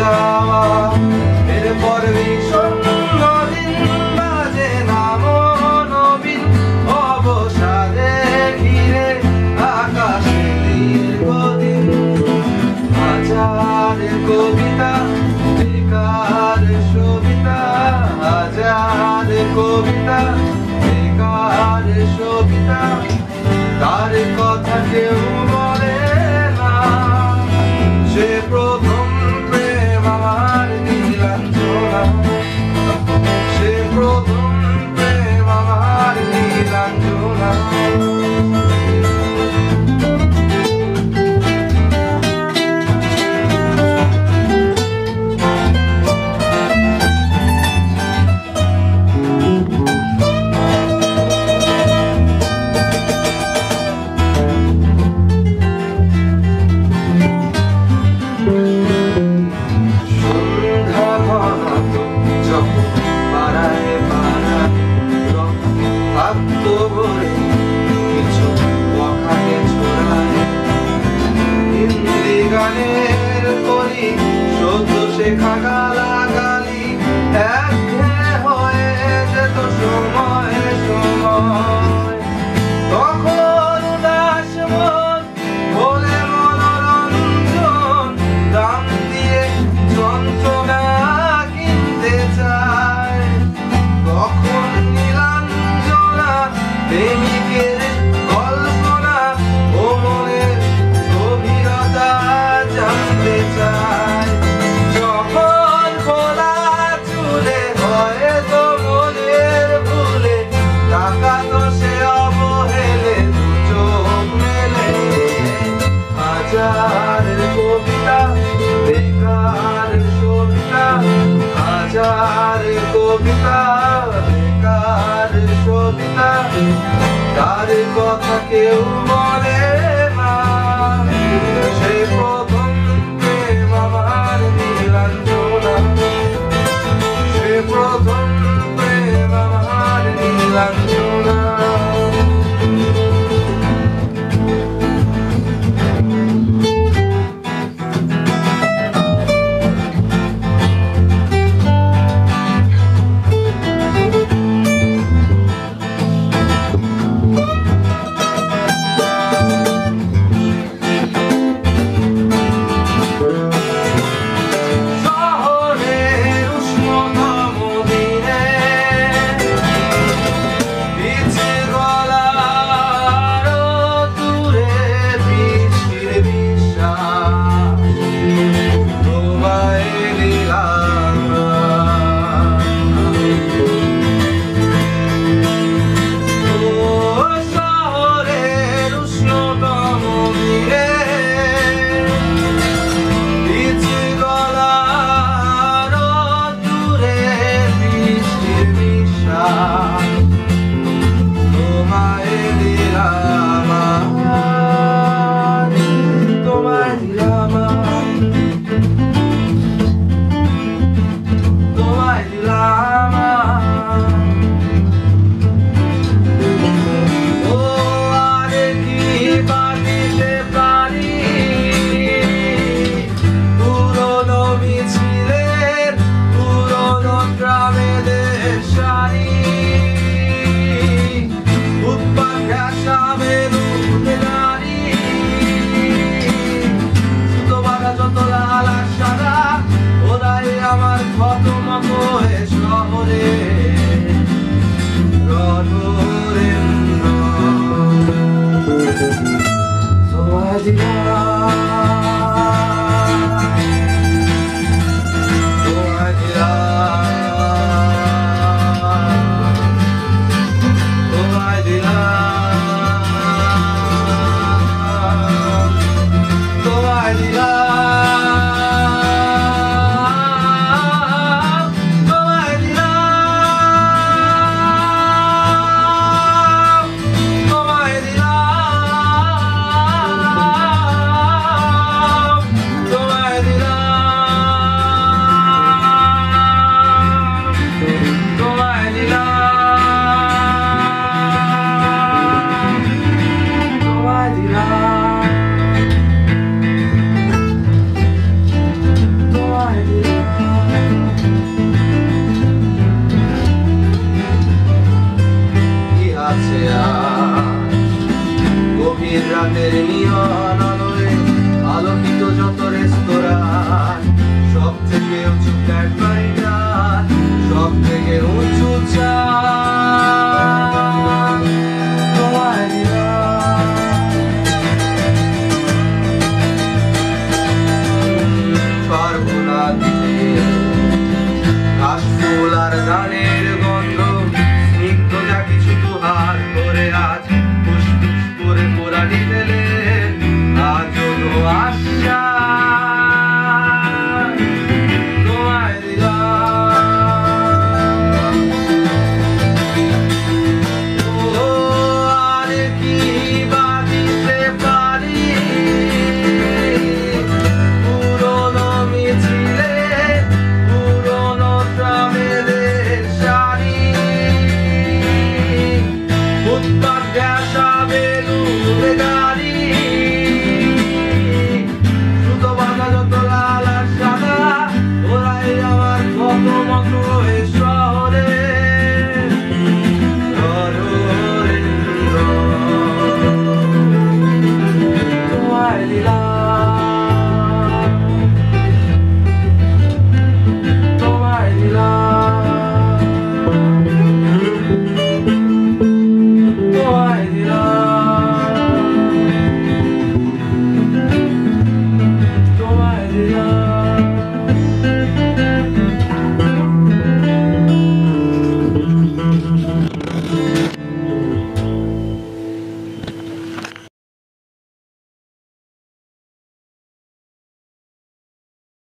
star সদ্য শেখা গালাগালি একঘেয়ে তার কথা কেউ বলে